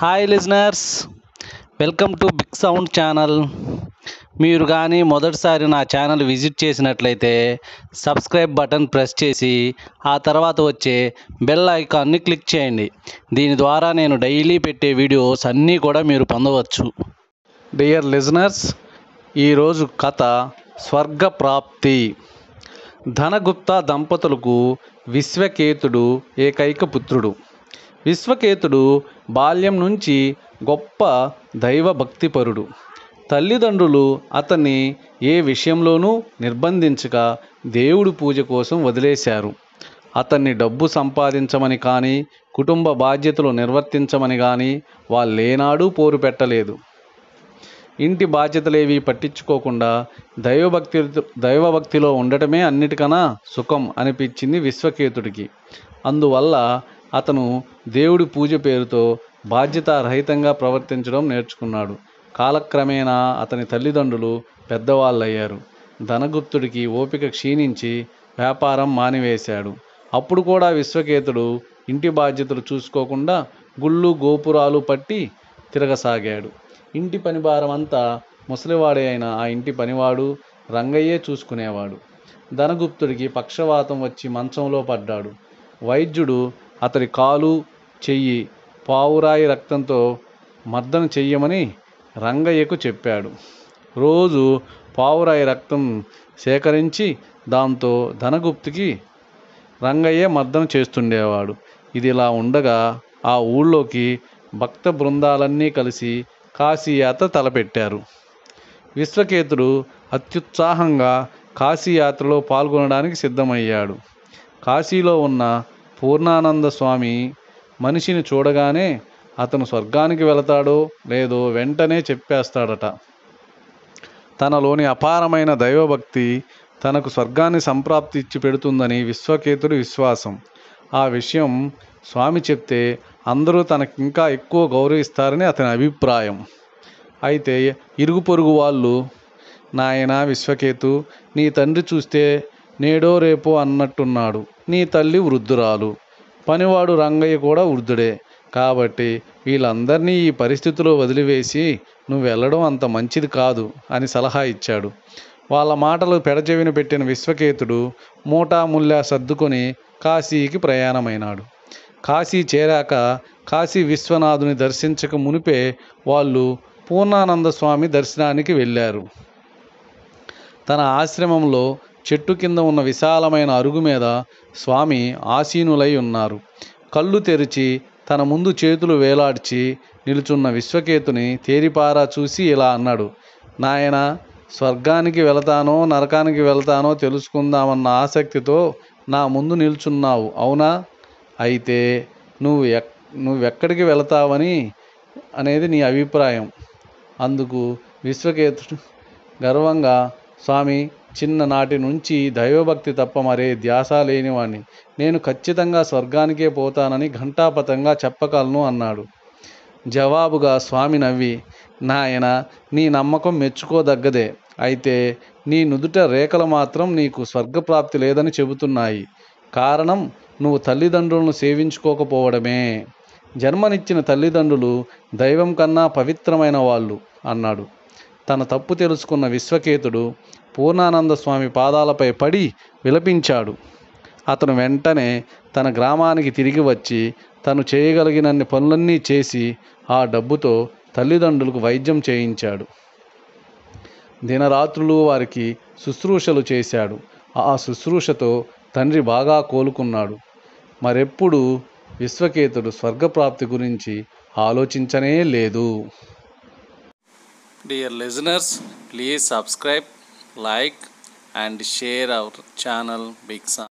Hi listeners welcome to big sound channel మీరు కానీ మొదటిసారి నా ఛానల్ విజిట్ చేసినట్లయితే సబ్స్క్రైబ్ బటన్ ప్రెస్ చేసి ఆ తర్వాత వచ్చే బెల్ ఐకాన్ని క్లిక్ చేయండి. దీని ద్వారా నేను డైలీ పెట్టే వీడియోస్ అన్నీ కూడా మీరు పొందవచ్చు. డియర్ లిజనర్స్ ఈరోజు కథ స్వర్గ ప్రాప్తి. ధనగుప్త దంపతులకు విశ్వకేతుడు ఏకైక పుత్రుడు. విశ్వకేతుడు బాల్యం నుంచి గొప్ప దైవ భక్తిపరుడు తల్లిదండ్రులు అతన్ని ఏ విషయంలోనూ నిర్బంధించక దేవుడి పూజ కోసం వదిలేశారు. అతన్ని డబ్బు సంపాదించమని కానీ కుటుంబ బాధ్యతలు నిర్వర్తించమని కానీ వాళ్ళేనాడూ పోరు పెట్టలేదు. ఇంటి బాధ్యతలేవి పట్టించుకోకుండా దైవభక్తి దైవభక్తిలో ఉండటమే అన్నిటికన్నా సుఖం అనిపించింది విశ్వకేతుడికి. అందువల్ల అతను దేవుడి పూజ పేరుతో బాధ్యతారహితంగా ప్రవర్తించడం నేర్చుకున్నాడు. కాలక్రమేణా అతని తల్లిదండ్రులు పెద్దవాళ్ళయ్యారు. ధనగుప్తుడికి ఓపిక క్షీణించి వ్యాపారం మానివేశాడు. అప్పుడు కూడా విశ్వకేతుడు ఇంటి బాధ్యతలు చూసుకోకుండా గుళ్ళు గోపురాలు పట్టి తిరగసాగాడు. ఇంటి పని భారం అంతా ముసలివాడే అయిన ఆ ఇంటి పనివాడు రంగయ్యే చూసుకునేవాడు. ధనగుప్తుడికి పక్షవాతం వచ్చి మంచంలో పడ్డాడు. వైద్యుడు అతడి కాలు చెయ్యి పావురాయి రక్తంతో మర్దన చెయ్యమని రంగయ్యకు చెప్పాడు. రోజు పావురాయి రక్తం సేకరించి దాంతో ధనగుప్తికి రంగయ్య మర్దన చేస్తుండేవాడు. ఇది ఇలా ఉండగా ఆ ఊళ్ళోకి భక్త బృందాలన్నీ కలిసి కాశీయాత్ర తలపెట్టారు. విశ్వకేతుడు అత్యుత్సాహంగా కాశీయాత్రలో పాల్గొనడానికి సిద్ధమయ్యాడు. కాశీలో ఉన్న పూర్ణానంద స్వామి మనిషిని చూడగానే అతను స్వర్గానికి వెళతాడో లేదో వెంటనే చెప్పేస్తాడట. తనలోని అపారమైన దైవభక్తి తనకు స్వర్గాన్ని సంప్రాప్తి ఇచ్చి పెడుతుందని విశ్వకేతుడి విశ్వాసం. ఆ విషయం స్వామి చెప్తే అందరూ తనకింకా ఎక్కువ గౌరవిస్తారని అతని అభిప్రాయం. అయితే ఇరుగు పొరుగు వాళ్ళు నాయన విశ్వకేతు నీ తండ్రి చూస్తే నేడో రేపో అన్నట్టున్నాడు. నీ తల్లి వృద్ధురాలు. పనివాడు రంగయ్య కూడా వృద్ధుడే. కాబట్టి వీళ్ళందరినీ ఈ పరిస్థితిలో వదిలివేసి నువ్వు వెళ్ళడం అంత మంచిది కాదు అని సలహా ఇచ్చాడు. వాళ్ళ మాటలు పెడచెవిన పెట్టిన విశ్వకేతుడు మూటా ముల్లా సర్దుకొని కాశీకి ప్రయాణమైనాడు. కాశీ చేరాక కాశీ విశ్వనాథుని దర్శించక మునిపే వాళ్ళు పూర్ణానంద స్వామి దర్శనానికి వెళ్ళారు. తన ఆశ్రమంలో చెట్టు కింద ఉన్న విశాలమైన అరుగు మీద స్వామి ఆసీనులై ఉన్నారు. కళ్ళు తెరిచి తన ముందు చేతులు వేలాడ్చి నిలుచున్న విశ్వకేతుని తేరిపారా చూసి ఇలా అన్నాడు నాయన స్వర్గానికి వెళతానో నరకానికి వెళతానో తెలుసుకుందామన్న ఆసక్తితో నా ముందు నిల్చున్నావు అవునా? అయితే నువ్వు ఎక్ నువ్వెక్కడికి వెళతావని అనేది నీ అభిప్రాయం. అందుకు విశ్వకేతుడు గర్వంగా స్వామి చిన్ననాటి నుంచి దైవభక్తి తప్ప మరే ధ్యాస లేనివాణ్ణి. నేను ఖచ్చితంగా స్వర్గానికే పోతానని ఘంటాపథంగా చెప్పగలను అన్నాడు. జవాబుగా స్వామి నవ్వి నాయన నీ నమ్మకం మెచ్చుకోదగ్గదే. అయితే నీ నుదుట రేఖలు మాత్రం నీకు స్వర్గప్రాప్తి లేదని చెబుతున్నాయి. కారణం నువ్వు తల్లిదండ్రులను సేవించుకోకపోవడమే. జన్మనిచ్చిన తల్లిదండ్రులు దైవం కన్నా పవిత్రమైన వాళ్ళు అన్నాడు. తన తప్పు తెలుసుకున్న విశ్వకేతుడు పూర్ణానంద స్వామి పాదాలపై పడి విలపించాడు. అతను వెంటనే తన గ్రామానికి తిరిగి వచ్చి తను చేయగలిగినన్ని పనులన్నీ చేసి ఆ డబ్బుతో తల్లిదండ్రులకు వైద్యం చేయించాడు. దినరాత్రులు వారికి శుశ్రూషలు చేశాడు. ఆ శుశ్రూషతో తండ్రి బాగా కోలుకున్నాడు. మరెప్పుడు విశ్వకేతుడు స్వర్గప్రాప్తి గురించి ఆలోచించనే లేదు. Dear listeners please subscribe like and share our channel Big Sound.